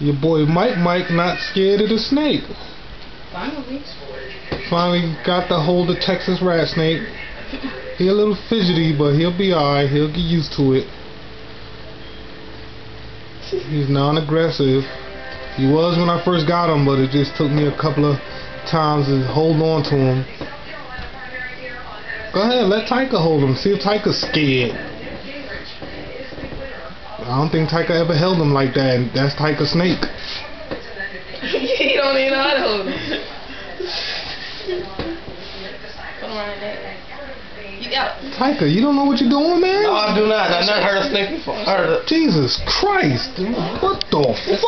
Your boy Mike Mike not scared of the snake. Finally. Finally got the hold of Texas rat snake. He a little fidgety, but he'll be alright. He'll get used to it. He's non-aggressive. He was when I first got him, but it just took me a couple of times to hold on to him. Go ahead, let Tyker hold him. See if Tyker's scared. I don't think Tyker ever held him like that. and That's Tyker Snake. you don't even know how to hold him. Put him around there. You got Tyker, you don't know what you're doing, man? No, I do not. I've never heard of snake before. I heard Jesus Christ. What the fuck?